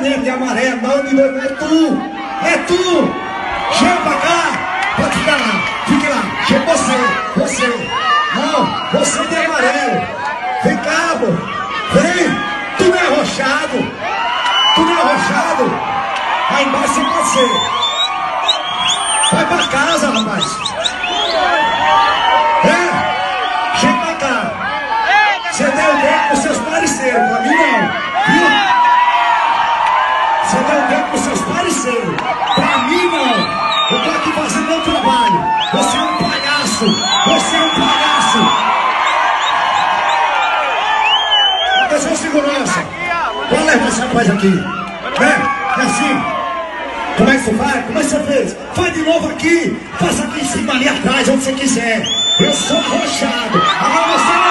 mesmo de amarelo, de é tu! É tu! Chega pra cá! Pode ficar lá, fique lá, chega você, você! Não, você de amarelo! Vem cá, pô! Vem! Tu não é arrochado! Tu não é arrochado! Aí embaixo você pode ser! Vai pra casa, rapaz! É! Chega pra cá! Você deu o dedo pros seus parceiros! Viu? Você deu o dedo pros seus parceiros! Pra mim não! Eu tô aqui fazendo meu trabalho! Você é um palhaço! Você é um palhaço! Atenção, segurança! Vou levar esse rapaz aqui! É, é assim! Como é que você faz? Como é que você fez? Faz de novo aqui! Faça aqui em cima, ali atrás, onde você quiser! Eu sou arrochado! Agora você não!